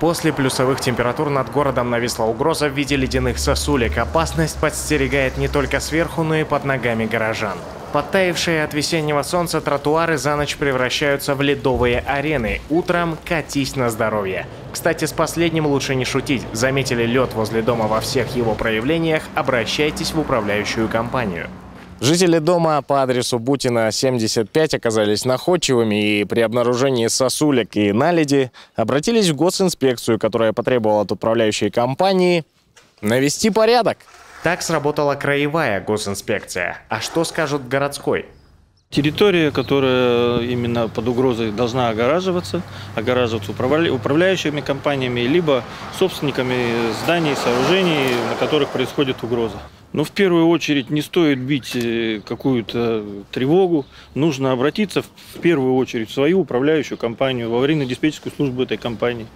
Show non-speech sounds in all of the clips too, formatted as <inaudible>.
После плюсовых температур над городом нависла угроза в виде ледяных сосулек. Опасность подстерегает не только сверху, но и под ногами горожан. Подтаившие от весеннего солнца тротуары за ночь превращаются в ледовые арены. Утром катись на здоровье. Кстати, с последним лучше не шутить. Заметили лед возле дома во всех его проявлениях? Обращайтесь в управляющую компанию. Жители дома по адресу Бутина 75 оказались находчивыми и при обнаружении сосулек и наледи обратились в госинспекцию, которая потребовала от управляющей компании навести порядок. Так сработала краевая госинспекция. А что скажут городской? Территория, которая именно под угрозой должна огораживаться, огораживаться управляющими компаниями, либо собственниками зданий, сооружений, на которых происходит угроза. Но в первую очередь не стоит бить э, какую-то тревогу. Нужно обратиться в первую очередь в свою управляющую компанию, в аварийно-диспетчерскую службу этой компании.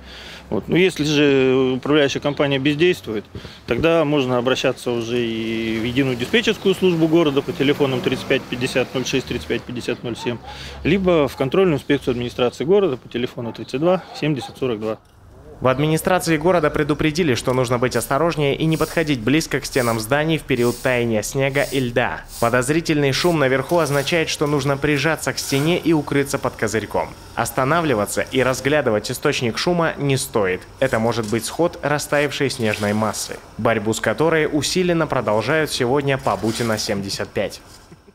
Вот. Но если же управляющая компания бездействует, тогда можно обращаться уже и в единую диспетчерскую службу города по телефонам 35 50 06 35 50 07, либо в контрольную инспекцию администрации города по телефону 32 70 42. В администрации города предупредили, что нужно быть осторожнее и не подходить близко к стенам зданий в период таяния снега и льда. Подозрительный шум наверху означает, что нужно прижаться к стене и укрыться под козырьком. Останавливаться и разглядывать источник шума не стоит. Это может быть сход растаявшей снежной массы, борьбу с которой усиленно продолжают сегодня по Бутина 75.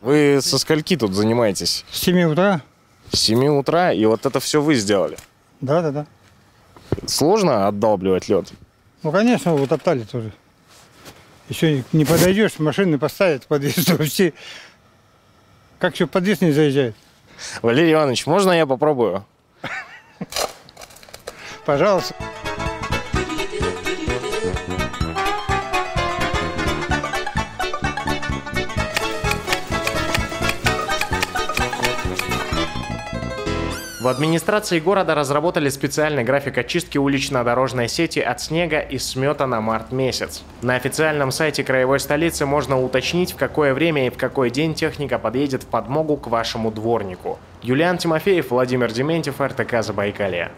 Вы со скольки тут занимаетесь? С 7 утра. С 7 утра? И вот это все вы сделали? Да, да, да. Сложно отдалбливать лед? Ну, конечно, вот топтали тоже. Еще не подойдешь, машины поставят в подъезд, <laughs> все. Как еще подъезд не заезжает? Валерий Иванович, можно я попробую? Пожалуйста. В администрации города разработали специальный график очистки улично-дорожной сети от снега и смета на март месяц. На официальном сайте краевой столицы можно уточнить, в какое время и в какой день техника подъедет в подмогу к вашему дворнику. Юлиан Тимофеев, Владимир Дементьев, РТК Забайкалье.